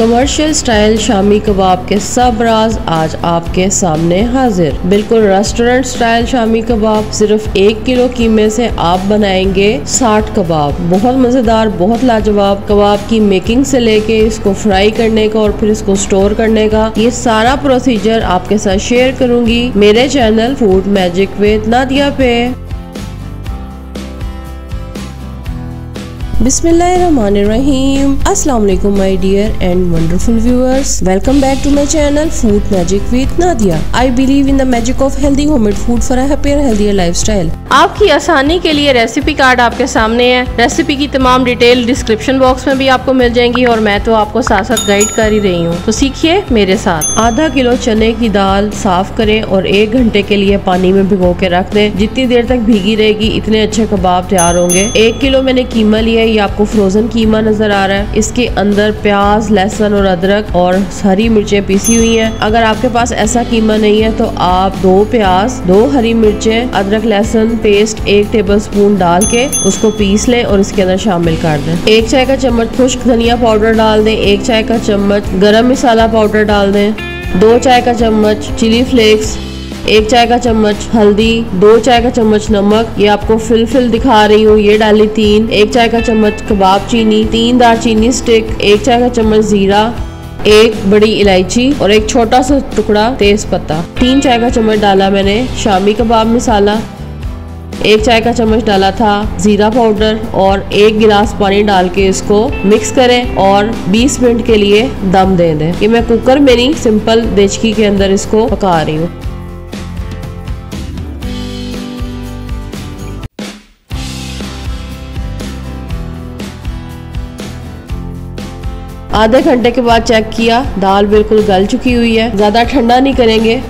Commercial style shami kebab के सब राज आज आपके सामने हाजिर बिल्कुल रेस्टोरेंट स्टाइल शामी कबाब सिर्फ़ एक किलो कीमे से आप बनाएँगे 60 कबाब बहुत मज़ेदार बहुत लाजवाब कबाब की मेकिंग से लेके इसको फ्राई करने का और फिर इसको स्टोर करने का ये सारा प्रोसीजर आपके साथ शेयर करूँगी मेरे channel food magic with Nadia पे बिस्मिल्लाहिर्रहमानिर्रहीम। अस्सलाम वालेकुम my dear and wonderful viewers welcome back to my channel food magic with Nadia I believe in the magic of healthy homemade food for a happier healthier lifestyle आपकी आसानी के लिए recipe card आपके सामने है। रेसिपी की तमाम detail description box में भी आपको मिल जाएँगी और मैं तो आपको साथ साथ गाइड कर ही रही हूँ। तो सीखिए मेरे साथ। आधा किलो चने की दाल साफ़ करें और एक घंटे के लिए पानी में भिगो के रख दें। जितनी देर तक भीगी रहेगी, इतने अच्छे कबाब तैयार होंगे। एक किलो मैंने कीमा लिया ये आपको फ्रोजन कीमा नज़र आ रहा है। इसके अंदर प्याज, लहसुन और अदरक और हरी मिर्चें पीसी हुई हैं। अगर आपके पास ऐसा कीमा नहीं है तो आप दो प्याज, दो हरी मिर्चें, अदरक, लहसुन पेस्ट एक टेबल स्पून डाल के उसको पीस लें और इसके अंदर शामिल कर दें। एक चाय का चम्मच खुश्क धनिया पाउडर डाल दें। एक चाय का चम्मच गरम मसाला पाउडर डाल दें। दो चाय का चम्मच चिली फ्लेक्स एक चाय का चम्मच, हल्दी, दो चाय का चम्मच नमक, ये आपको फिल फिल दिखा रही हूँ। ये डाली तीन, एक चाय का चम्मच कबाब चीनी, तीन दारचीनी स्टिक, एक चाय का चम्मच जीरा, एक बड़ी इलायची और एक छोटा सा टुकड़ा तेज पत्ता। तीन चाय का चम्मच डाला मैंने शामी कबाब मसाला, एक चाय का चम्मच डाला था जीरा पाउडर और एक गिलास पानी डाल के इसको मिक्स करें और 20 मिनट के लिए दम दे दें। ये मैं कुकर मेरी सिंपल देचकी के अंदर इसको पका रही हूँ। आधे घंटे के बाद चेक किया, दाल बिल्कुल गल चुकी हुई है। ज़्यादा ठंडा नहीं करेंगे।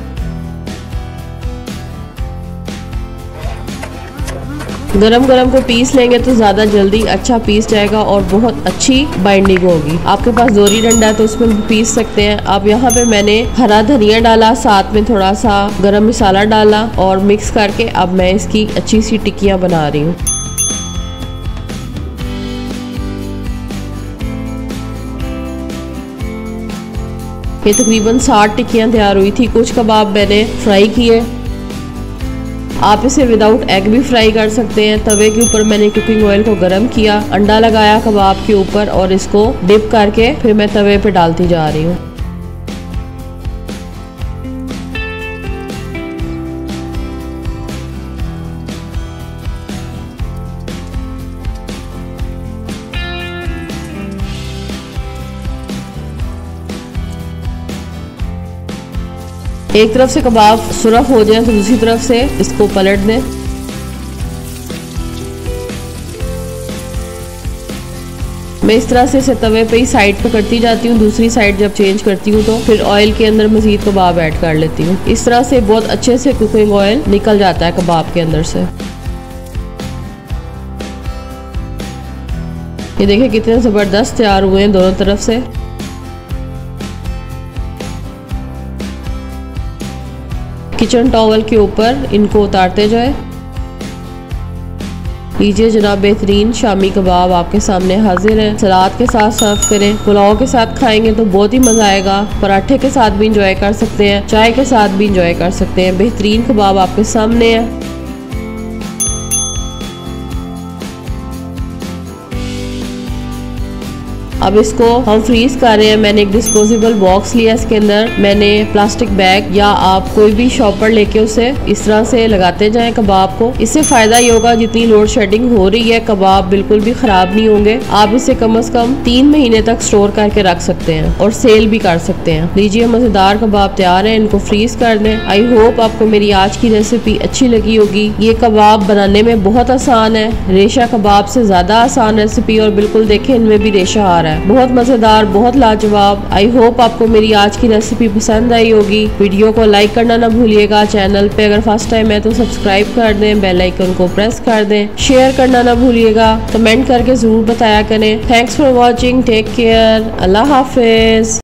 गरम गरम को पीस लेंगे तो ज़्यादा जल्दी अच्छा पीस जाएगा और बहुत अच्छी बाइंडिंग होगी। आपके पास दोरी डंडा है तो उसमें पीस सकते हैं। अब यहाँ पे मैंने हरा धनिया डाला, साथ में थोड़ा सा गरम मसाला डाला और मिक्स करके अब मैं इसकी अच्छी सी टिक्कियाँ बना रही हूँ। ये तकरीबन साठ टिक्कियाँ तैयार हुई थी। कुछ कबाब मैंने फ्राई किए। आप इसे विदाउट एग भी फ्राई कर सकते हैं। तवे के ऊपर मैंने कुकिंग ऑयल को गर्म किया, अंडा लगाया कबाब के ऊपर और इसको डिप करके फिर मैं तवे पे डालती जा रही हूँ। एक तरफ़ से कबाब सुरख हो जाए तो दूसरी तरफ़ से इसको पलट दें। मैं इस तरह से इसे तवे पे ही साइड पे करती जाती हूँ, दूसरी साइड जब चेंज करती हूँ तो फिर ऑयल के अंदर मजीद कबाब ऐड कर लेती हूँ। इस तरह से बहुत अच्छे से कुकिंग ऑयल निकल जाता है कबाब के अंदर से। ये देखिए कितने ज़बरदस्त तैयार हुए हैं दोनों तरफ़ से। किचन टॉवल के ऊपर इनको उतारते जाए। लीजिए जनाब बेहतरीन शामी कबाब आपके सामने हाजिर है। सलाद के साथ सर्व करें। पुलाव के साथ खाएँगे तो बहुत ही मज़ा आएगा। पराठे के साथ भी इंजॉय कर सकते हैं। चाय के साथ भी इंजॉय कर सकते हैं। बेहतरीन कबाब आपके सामने है। अब इसको हम फ्रीज कर रहे हैं। मैंने एक डिस्पोजेबल बॉक्स लिया इसके अंदर। मैंने प्लास्टिक बैग या आप कोई भी शॉपर लेके उसे इस तरह से लगाते जाएँ कबाब को। इससे फ़ायदा ये होगा, जितनी लोड शेडिंग हो रही है, कबाब बिल्कुल भी खराब नहीं होंगे। आप इसे कम अज कम तीन महीने तक स्टोर करके रख सकते हैं और सेल भी कर सकते हैं। लीजिए मज़ेदार कबाब तैयार है, इनको फ्रीज कर दें। आई होप आपको मेरी आज की रेसिपी अच्छी लगी होगी। ये कबाब बनाने में बहुत आसान है। रेशा कबाब से ज़्यादा आसान रेसिपी और बिल्कुल देखे, इनमें भी रेशा आ रहा है। है। बहुत मज़ेदार, बहुत लाजवाब। आई होप आपको मेरी आज की रेसिपी पसंद आई होगी। वीडियो को लाइक करना ना भूलिएगा। चैनल पे अगर फ़र्स्ट टाइम है तो सब्सक्राइब कर दें बेल आइकन को प्रेस कर दें। शेयर करना ना भूलिएगा। कमेंट करके ज़रूर बताया करें। Thanks for watching take care Allah Hafiz.